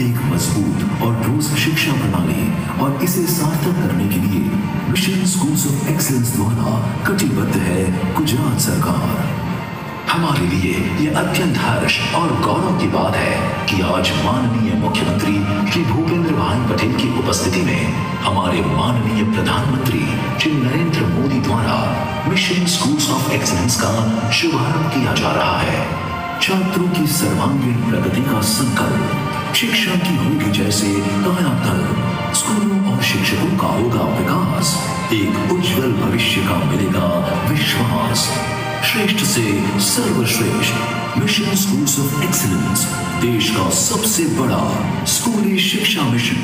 एक मज़बूत और ठोस शिक्षा प्रणाली और इसे सार्थक करने के लिए मिशन स्कूल्स ऑफ़ एक्सीलेंस द्वारा कटिबद्ध है गुजरात सरकार। हमारे लिए यह अत्यंत हर्ष और गौरव की बात है कि आज माननीय मुख्यमंत्री श्री भूपेंद्र भाई पटेल की उपस्थिति में हमारे माननीय प्रधानमंत्री श्री नरेंद्र मोदी द्वारा मिशन स्कूल्स ऑफ़ एक्सीलेंस का शुभारंभ किया जा रहा है। छात्रों की सर्वांगीण प्रगति का संकल्प शिक्षा की होगी जैसे कायाकल्प स्कूलों और शिक्षकों का होगा विकास। एक उज्जवल भविष्य का मिलेगा विश्वास। श्रेष्ठ से सर्वश्रेष्ठ। मिशन स्कूल्स ऑफ़ एक्सीलेंस देश का सबसे बड़ा स्कूली शिक्षा मिशन